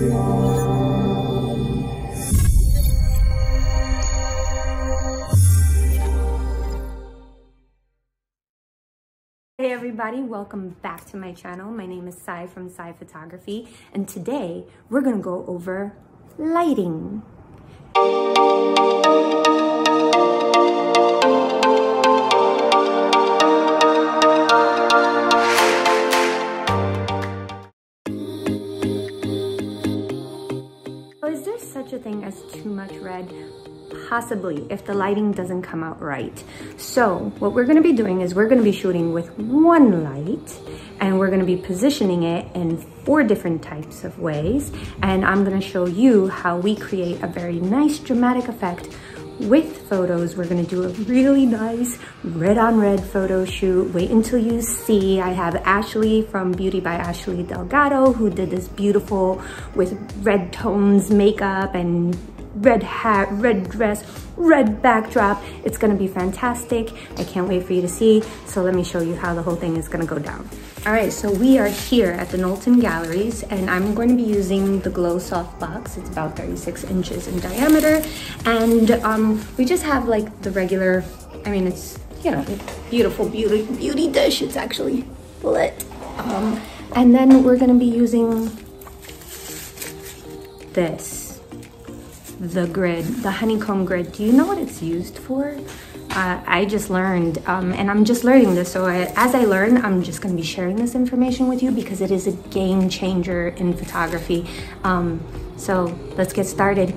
Hey everybody, welcome back to my channel. My name is Zai from Zai Photography and today we're gonna go over lighting. Such a thing as too much red? Possibly, if the lighting doesn't come out right. So what we're gonna be doing is we're gonna be shooting with one light and we're gonna be positioning it in four different types of ways. And I'm gonna show you how we create a very nice dramatic effect with photos. We're gonna do a really nice red on red photo shoot. Wait until you see. I have Ashley from Beauty by Ashley Delgado who did this beautiful with red tones makeup and red hat, red dress, red backdrop. It's gonna be fantastic. I can't wait for you to see. So let me show you how the whole thing is gonna go down. All right, so we are here at the Knowlton Galleries and I'm going to be using the Glow Soft Box. It's about 36 inches in diameter. And um, we just have like the regular, I mean, it's, you know, beautiful beauty, beauty dish. It's actually lit. Um, and then we're gonna be using this, the grid, the honeycomb grid. Do you know what it's used for? Uh, I just learned, um, and I'm just learning this. So I, as I learn, I'm just going to be sharing this information with you because it is a game changer in photography. Um, so let's get started.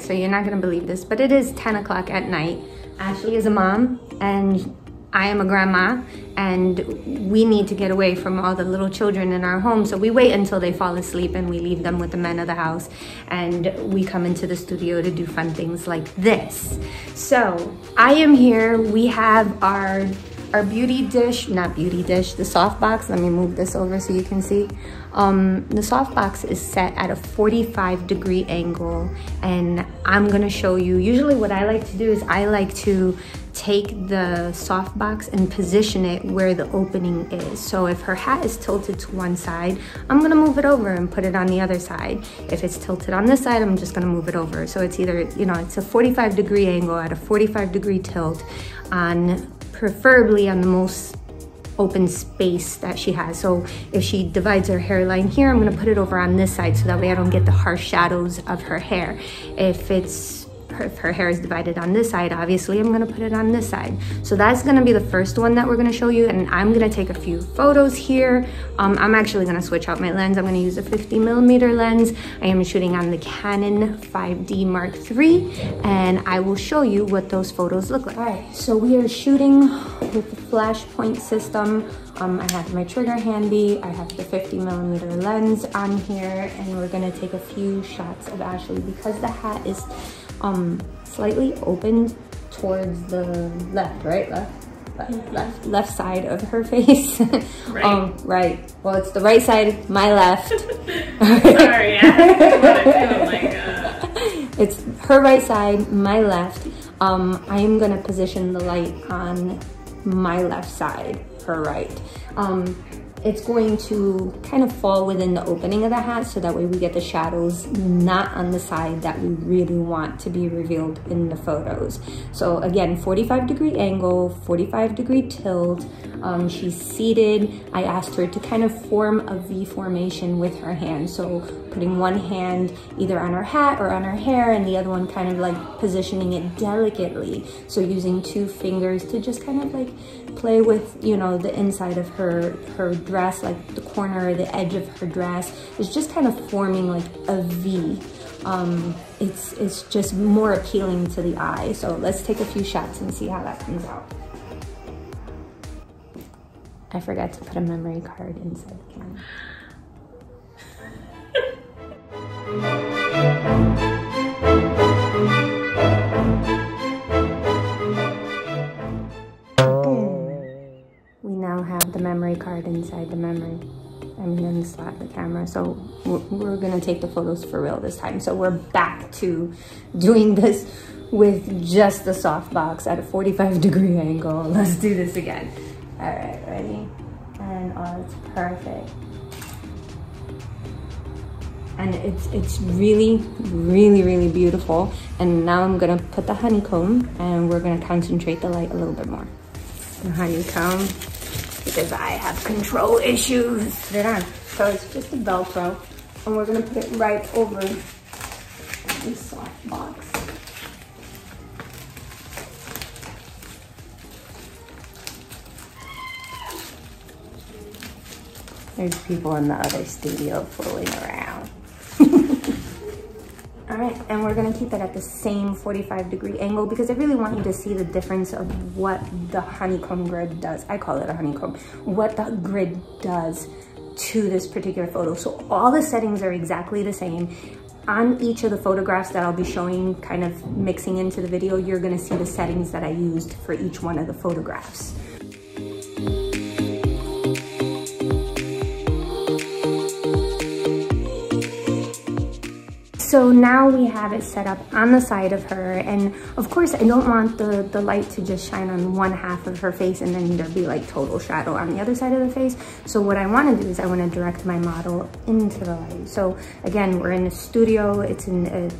So you're not gonna believe this, but it is 10 o'clock at night. Ashley is a mom and I am a grandma and we need to get away from all the little children in our home. So we wait until they fall asleep and we leave them with the men of the house and we come into the studio to do fun things like this. So I am here, we have our our beauty dish, not beauty dish, the soft box. Let me move this over so you can see. Um, the soft box is set at a 45 degree angle and I'm gonna show you, usually what I like to do is I like to take the soft box and position it where the opening is. So if her hat is tilted to one side, I'm gonna move it over and put it on the other side. If it's tilted on this side, I'm just gonna move it over. So it's either, you know, it's a 45 degree angle at a 45 degree tilt on preferably on the most open space that she has. So if she divides her hairline here, I'm gonna put it over on this side so that way I don't get the harsh shadows of her hair. If it's if her hair is divided on this side, obviously I'm gonna put it on this side. So that's gonna be the first one that we're gonna show you and I'm gonna take a few photos here. Um, I'm actually gonna switch out my lens. I'm gonna use a 50 millimeter lens. I am shooting on the Canon 5D Mark III and I will show you what those photos look like. All right, so we are shooting with the Flashpoint system. Um, I have my trigger handy. I have the 50 millimeter lens on here and we're gonna take a few shots of Ashley because the hat is um, slightly open towards the left, right? Left? Left, mm -hmm. left, left side of her face. right. Um, right. Well, it's the right side, my left. Sorry, yeah. like, uh... It's her right side, my left. Um, I am gonna position the light on my left side, her right. Um, it's going to kind of fall within the opening of the hat so that way we get the shadows not on the side that we really want to be revealed in the photos. So again, 45 degree angle, 45 degree tilt. Um, she's seated. I asked her to kind of form a V formation with her hand. So putting one hand either on her hat or on her hair and the other one kind of like positioning it delicately. So using two fingers to just kind of like play with, you know, the inside of her, her dress, like the corner or the edge of her dress is just kind of forming like a V. Um, it's, it's just more appealing to the eye. So let's take a few shots and see how that comes out. I forgot to put a memory card inside the camera. The memory card inside the memory. and then slot the camera. So we're, we're gonna take the photos for real this time. So we're back to doing this with just the softbox at a 45 degree angle. Let's do this again. All right, ready? And oh, it's perfect. And it's, it's really, really, really beautiful. And now I'm gonna put the honeycomb and we're gonna concentrate the light a little bit more. The honeycomb, because I have control issues. Put it on. So it's just a Velcro and we're gonna put it right over this soft box. There's people in the other studio fooling around. All right, and we're gonna keep it at the same 45 degree angle because I really want you to see the difference of what the honeycomb grid does. I call it a honeycomb. What the grid does to this particular photo. So all the settings are exactly the same. On each of the photographs that I'll be showing, kind of mixing into the video, you're gonna see the settings that I used for each one of the photographs. So now we have it set up on the side of her. And of course, I don't want the, the light to just shine on one half of her face and then there be like total shadow on the other side of the face. So what I wanna do is I wanna direct my model into the light. So again, we're in a studio, it's in a,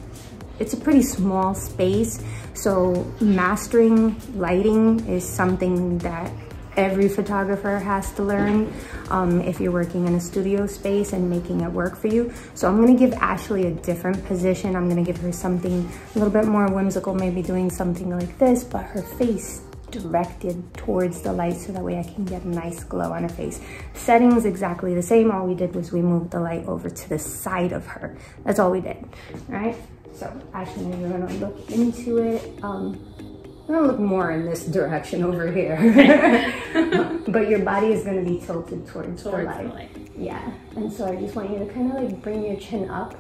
it's a pretty small space. So mastering lighting is something that every photographer has to learn um, if you're working in a studio space and making it work for you. So I'm gonna give Ashley a different position. I'm gonna give her something a little bit more whimsical, maybe doing something like this, but her face directed towards the light so that way I can get a nice glow on her face. Settings exactly the same. All we did was we moved the light over to the side of her. That's all we did, all right? So Ashley, you're gonna look into it. Um, I'm gonna look more in this direction over here. but your body is gonna be tilted towards, towards the, light. the light. Yeah, and so I just want you to kind of like bring your chin up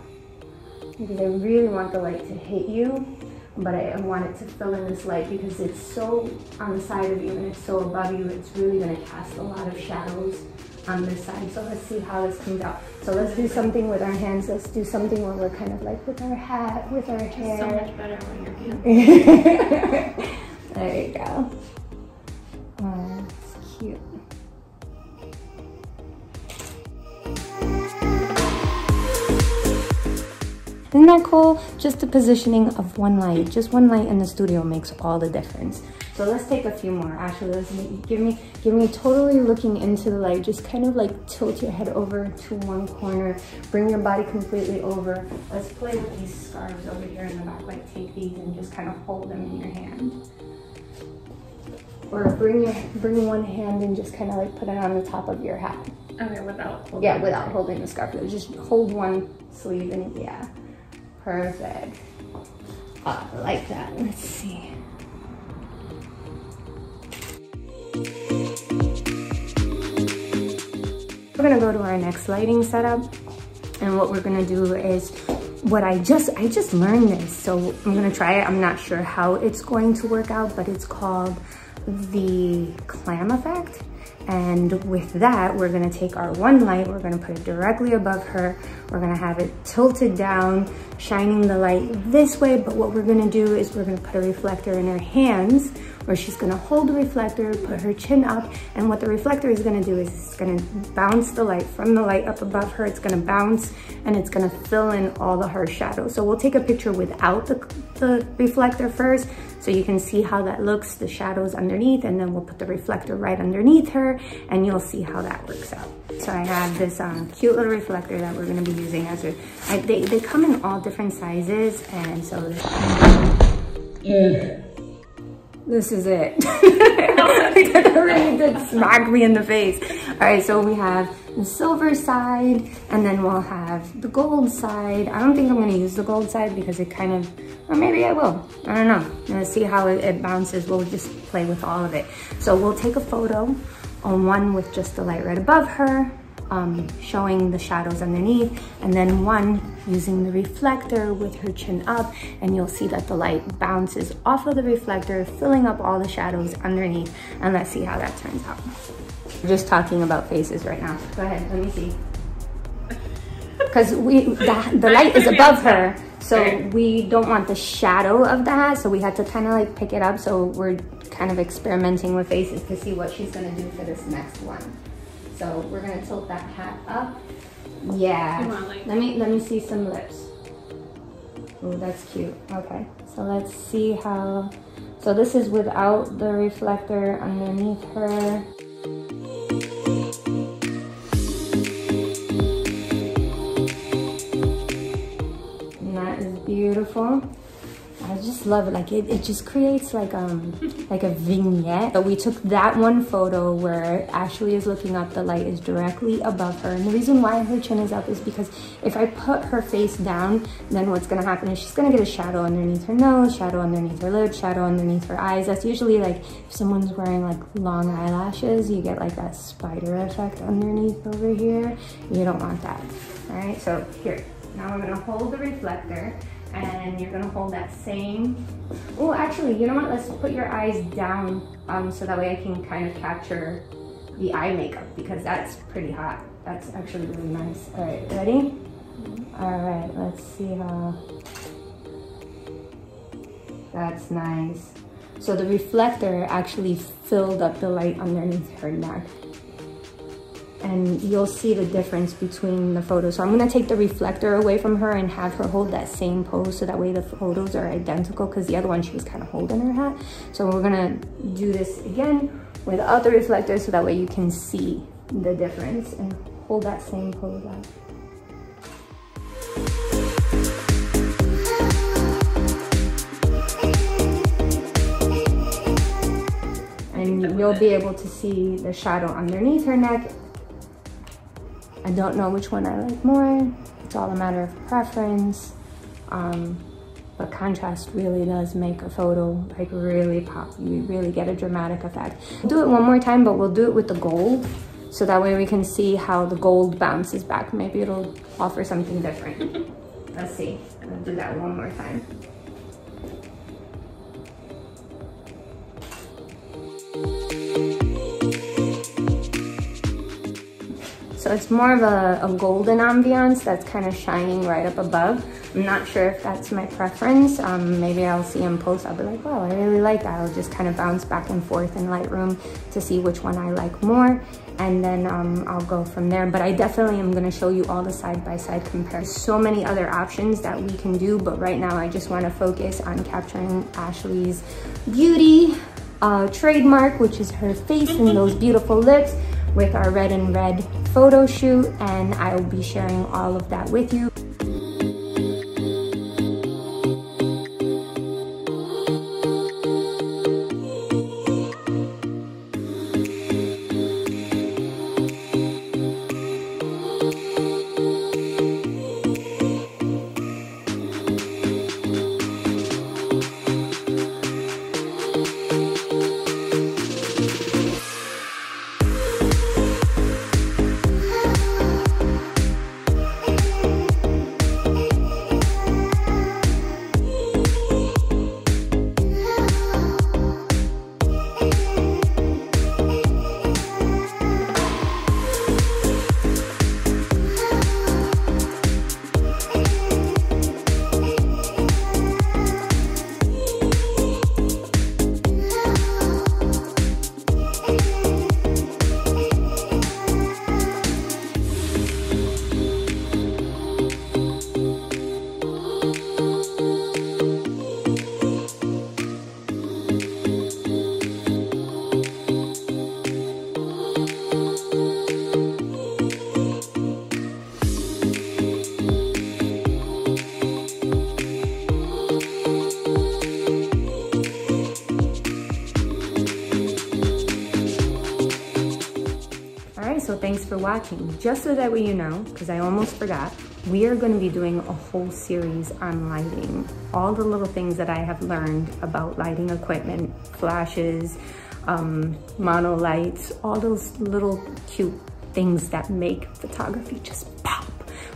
because I really want the light to hit you, but I, I want it to fill in this light because it's so on the side of you and it's so above you, it's really gonna cast a lot of shadows on this side. So let's see how this comes out. So let's do something with our hands. Let's do something where we're kind of like with our hat, with our hair. So much better when you're There you go. Oh, it's cute. Isn't that cool? Just the positioning of one light. Just one light in the studio makes all the difference. So let's take a few more. Actually, let's give me give me totally looking into the light. Just kind of like tilt your head over to one corner. Bring your body completely over. Let's play with these scarves over here in the back. Like take these and just kind of hold them in your hand. Or bring your bring one hand and just kind of like put it on the top of your hat. Okay, without Yeah, without holding the scarf. Just hold one sleeve and yeah. Perfect. Oh, I like that. Let's see. Gonna go to our next lighting setup and what we're gonna do is what I just, I just learned this, so I'm gonna try it. I'm not sure how it's going to work out, but it's called the clam effect. And with that, we're gonna take our one light, we're gonna put it directly above her. We're gonna have it tilted down, shining the light this way. But what we're gonna do is we're gonna put a reflector in her hands where she's gonna hold the reflector, put her chin up, and what the reflector is gonna do is it's gonna bounce the light from the light up above her, it's gonna bounce and it's gonna fill in all the harsh shadows. So we'll take a picture without the, the reflector first so you can see how that looks, the shadows underneath, and then we'll put the reflector right underneath her and you'll see how that works out. So I have this um, cute little reflector that we're gonna be using as a, I, they, they come in all different sizes and so this, yeah. This is it. it really did smack me in the face. All right, so we have the silver side and then we'll have the gold side. I don't think I'm gonna use the gold side because it kind of, or maybe I will. I don't know. Let's see how it, it bounces. We'll just play with all of it. So we'll take a photo on one with just the light right above her um, showing the shadows underneath and then one using the reflector with her chin up and you'll see that the light bounces off of the reflector filling up all the shadows underneath and let's see how that turns out. We're just talking about faces right now. Go ahead, let me see. because we the, the light is above her, so we don't want the shadow of the hat. So we had to kind of like pick it up. So we're kind of experimenting with faces to see what she's gonna do for this next one. So we're gonna tilt that hat up. Yeah. Want, like- let me let me see some lips. Oh, that's cute. Okay, so let's see how. So this is without the reflector underneath her. And that is beautiful. I just love it. Like it, it just creates like um like a vignette. But we took that one photo where Ashley is looking up, the light is directly above her. And the reason why her chin is up is because if I put her face down, then what's gonna happen is she's gonna get a shadow underneath her nose, shadow underneath her lips, shadow underneath her eyes. That's usually like if someone's wearing like long eyelashes, you get like that spider effect underneath over here. You don't want that. All right, so here. Now I'm gonna hold the reflector and you're gonna hold that same. Oh, actually, you know what? Let's put your eyes down um, so that way I can kind of capture the eye makeup because that's pretty hot. That's actually really nice. All right, ready? All right, let's see how. That's nice. So the reflector actually filled up the light underneath her neck and you'll see the difference between the photos. So I'm gonna take the reflector away from her and have her hold that same pose so that way the photos are identical because the other one she was kind of holding her hat. So we're gonna do this again without the reflector so that way you can see the difference and hold that same pose up. And you'll be able to see the shadow underneath her neck I don't know which one I like more. It's all a matter of preference. Um, but contrast really does make a photo like really pop. You really get a dramatic effect. We'll do it one more time, but we'll do it with the gold. So that way we can see how the gold bounces back. Maybe it'll offer something different. Let's see. I'll do that one more time. It's more of a, a golden ambiance that's kind of shining right up above. I'm not sure if that's my preference. Um, maybe I'll see in post, I'll be like, wow, I really like that. I'll just kind of bounce back and forth in Lightroom to see which one I like more. And then um, I'll go from there. But I definitely am gonna show you all the side-by-side -side comparisons. So many other options that we can do, but right now I just wanna focus on capturing Ashley's beauty uh, trademark, which is her face and those beautiful lips with our red and red photo shoot and I will be sharing all of that with you. For watching. Just so that way you know, because I almost forgot, we are gonna be doing a whole series on lighting. All the little things that I have learned about lighting equipment, flashes, um, mono lights, all those little cute things that make photography just pop.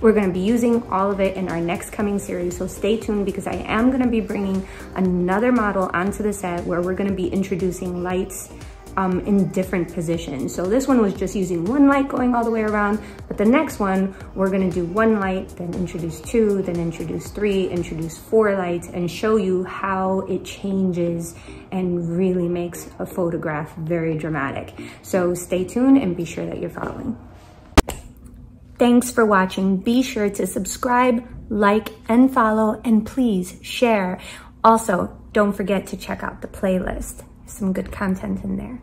We're gonna be using all of it in our next coming series, so stay tuned because I am gonna be bringing another model onto the set where we're gonna be introducing lights um, in different positions. So this one was just using one light going all the way around, but the next one, we're gonna do one light, then introduce two, then introduce three, introduce four lights, and show you how it changes and really makes a photograph very dramatic. So stay tuned and be sure that you're following. Thanks for watching. Be sure to subscribe, like, and follow, and please share. Also, don't forget to check out the playlist. Some good content in there.